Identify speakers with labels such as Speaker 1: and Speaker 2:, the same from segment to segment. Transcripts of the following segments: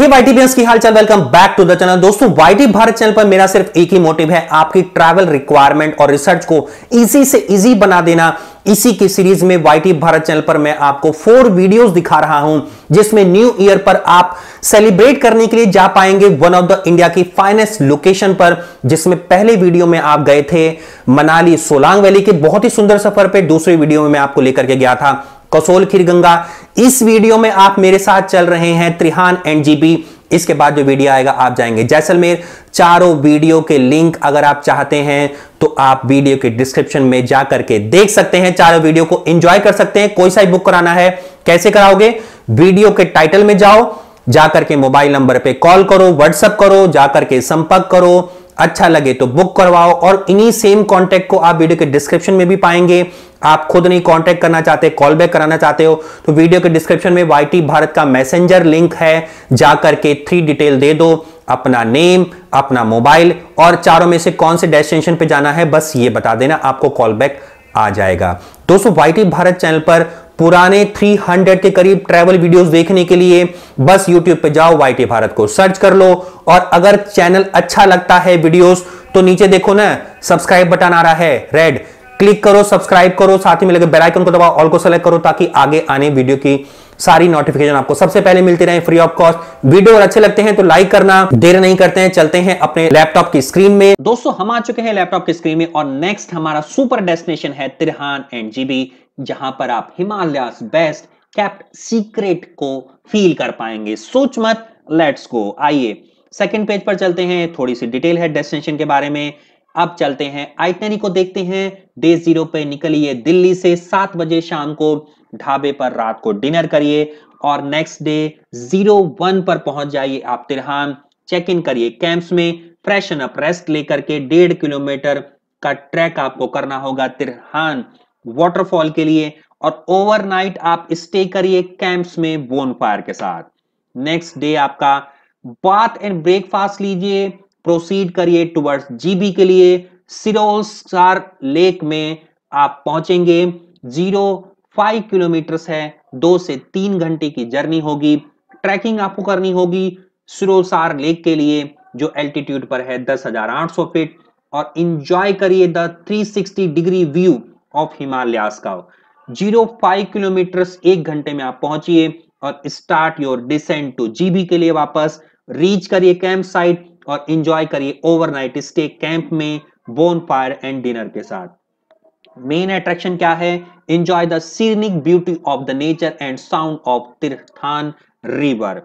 Speaker 1: की हाल चाल welcome back to the channel दोस्तों वाईटी भारत चैनल पर मेरा सिर्फ़ एक ही मोटिव है, आपकी ट्रैवल रिक्वायरमेंट और रिसर्च को इजी से इजी बना देना। इसी की सीरीज़ में वाईटी भारत चैनल पर मैं आपको फोर वीडियोस दिखा रहा हूँ, जिसमें न्यू ईयर पर आप सेलिब्रेट करने के लिए जा पाएँगे वन ऑफ़ द इंडिया की फाइनेस्ट लोकेशन पर, जिसमें पहले वीडियो में आप गए थे मनाली सोलांग वैली के, बहुत ही सुंदर सफ़र पे दूसरे वीडियो में मैं आपको लेकर के गया था। कसोल खीरगंगा इस वीडियो में आप मेरे साथ चल रहे हैं त्रिहान एंड जीबी इसके बाद जो वीडियो आएगा, आप जाएँगे जैसलमेर। चारों वीडियो के लिंक अगर आप चाहते हैं तो आप वीडियो के डिस्क्रिप्शन में जा करके देख सकते हैं। चारों वीडियो को एंजॉय कर सकते हैं। कोई सा बुक कराना है, कैसे कराओगे? वीडियो के टाइटल में जाओ। जाकर के मोबाइल नंबर पे कॉल करो व्हाट्सअप करो, जाकर के संपर्क करो। अच्छा लगे तो बुक करवाओ और इन्हीं सेम कॉन्टेक्ट को आप वीडियो के डिस्क्रिप्शन में भी पाएँगे। आप खुद नहीं कांटेक्ट करना चाहते कॉल बैक कराना चाहते हो तो वीडियो के डिस्क्रिप्शन में वाईटी भारत का मैसेंजर लिंक है। जाकर के थ्री डिटेल दे दो, अपना नेम अपना मोबाइल और चारों में से कौन से डेस्टिनेशन पे जाना है, बस ये बता देना, आपको कॉल बैक आ जाएगा। दोस्तों वाईटी भारत चैनल पर पुराने 300 के करीब ट्रैवल वीडियोस देखने के लिए बस यूट्यूब पे जाओ वाईटी भारत को सर्च कर लो और अगर चैनल अच्छा लगता है वीडियोस तो नीचे देखो ना सब्सक्राइब बटन आ रहा है रेड क्लिक करो सब्सक्राइब करो, साथ ही में लगे आइकन को दबाओ ऑल को सेलेक्ट करो ताकि आगे आने वीडियो की सारी नोटिफिकेशन आपको सबसे पहले मिलती रहे फ्री ऑफ़ कॉस्ट वीडियो और अच्छे लगते हैं तो लाइक करना, देर नहीं करते हैं, चलते हैं अपने लैपटॉप की स्क्रीन में. दोस्तों, हम आ चुके हैं लैपटॉप की स्क्रीन में और नेक्स्ट हमारा सुपर डेस्टिनेशन है तिरहान एंड जीबी जहाँ पर आप हिमालय बेस्ट कैप्ट सीक्रेट को फील कर पाएँगे। सोच मत लेट्स गो आइए सेकंड पेज पर चलते हैं, थोड़ी सी डिटेल है डेस्टिनेशन के बारे में। अब चलते हैं आइटनरी को देखते हैं। डे ज़ीरो पे निकलिए, दिल्ली से सात बजे शाम को, ढाबे पर रात को डिनर करिए और नेक्स्ट डे ज़ीरो वन पर पहुँच जाइए आप तिरहान। चेक इन करिए कैंप्स में फ्रेशन अप रेस्ट लेकर के डेढ़ किलोमीटर का ट्रैक आपको करना होगा तिरहान। वाटरफॉल के लिए और ओवरनाइट आप स्टे करिए कैंप्स में बोन फायर के साथ। नेक्स्ट डे आपका बाथ एंड ब्रेकफास्ट लीजिए प्रोसीड करिए टुवर्ड्स जीबी के लिए। सिरोसार लेक में आप पहुँचेंगे। ज़ीरो फाइव किलोमीटर है, दो से तीन घंटे की जर्नी होगी। ट्रैकिंग आपको करनी होगी सिरोसार लेक के लिए, जो एल्टीट्यूड पर है दस हज़ार आठ सौ फीट और इंजॉय करिए the 360 degree view of Himalayas का। ज़ीरो फाइव किलोमीटर एक घंटे में आप पहुंचिए और start your descent to Jibhi के लिए वापस। रीच करिए कैंप साइट और इंजॉय करिए ओवरनाइट स्टे कैंप में बोन फायर एंड डिनर के साथ। मेन अट्रैक्शन क्या है? Enjoy the scenic beauty of the nature and sound of Tirthan river.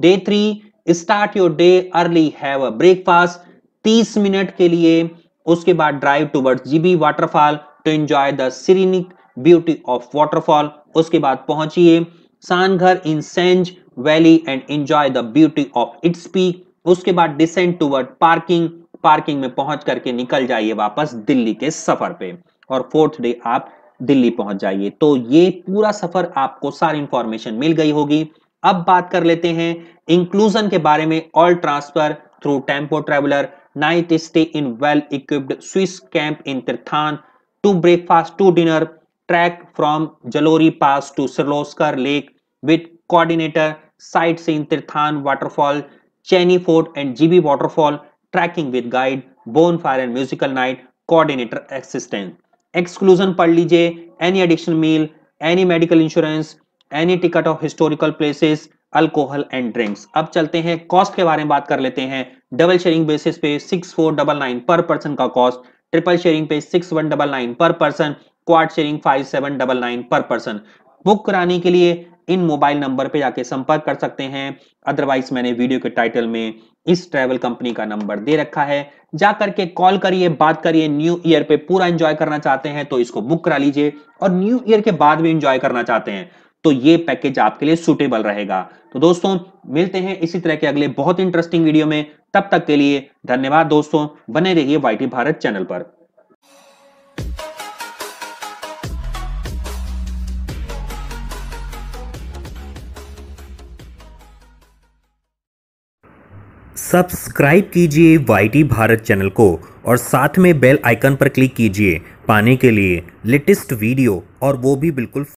Speaker 1: Day three, start your day early, have a breakfast 30 minute के लिए, उसके बाद drive towards Jibhi waterfall to enjoy the scenic beauty of waterfall उसके बाद पहुंचिए Shangarh in Sainj valley and enjoy the beauty of its peak उसके बाद decent toward parking parking में पहुँच करके निकल जाइए वापस दिल्ली के सफ़र पे। और फोर्थ डे आप दिल्ली पहुँच जाइए। तो ये पूरा सफ़र आपको सारी इंफॉर्मेशन मिल गई होगी। अब बात कर लेते हैं इंक्लूजन के बारे में। All transfer through tempo traveller night stay in well equipped Swiss camp in Tirthan two breakfast two dinner trek from Jalori pass to Serolsar lake with coordinator sight seen Tirthan waterfall Chaini fort and Jibhi waterfall trekking with guide bonfire and musical night coordinator assistant exclusion पढ़ लीजिए any addiction meal any medical insurance any ticket of historical places alcohol and drinks अब चलते हैं cost के बारे में बात कर लेते हैं. डबल शेयरिंग बेसिस पे six four double nine per person का कॉस्ट ट्रिपल शेयरिंग पे six one double nine per person, quad sharing five seven double nine per person. Book कराने के लिए इन मोबाइल नंबर पे जाके संपर्क कर सकते हैं। अदरवाइज़ मैंने वीडियो के टाइटल में इस ट्रेवल कंपनी का नंबर दे रखा है। जा करके कॉल करिए, बात करिए, न्यू ईयर पे पूरा एंजॉय करना चाहते हैं तो इसको बुक करा लीजिए और न्यू ईयर के बाद भी एंजॉय करना चाहते हैं। तो ये पैकेज आपके लिए सुटेबल रहेगा। तो दोस्तों, मिलते हैं इसी तरह के अगले बहुत इंटरेस्टिंग वीडियो में। तब तक के लिए धन्यवाद दोस्तों। बने रहिए वाईटी भारत चैनल पर।
Speaker 2: सब्सक्राइब कीजिए वाईटी भारत चैनल को और साथ में बेल आइकन पर क्लिक कीजिए। पाने के लिए लेटेस्ट वीडियो और वो भी बिल्कुल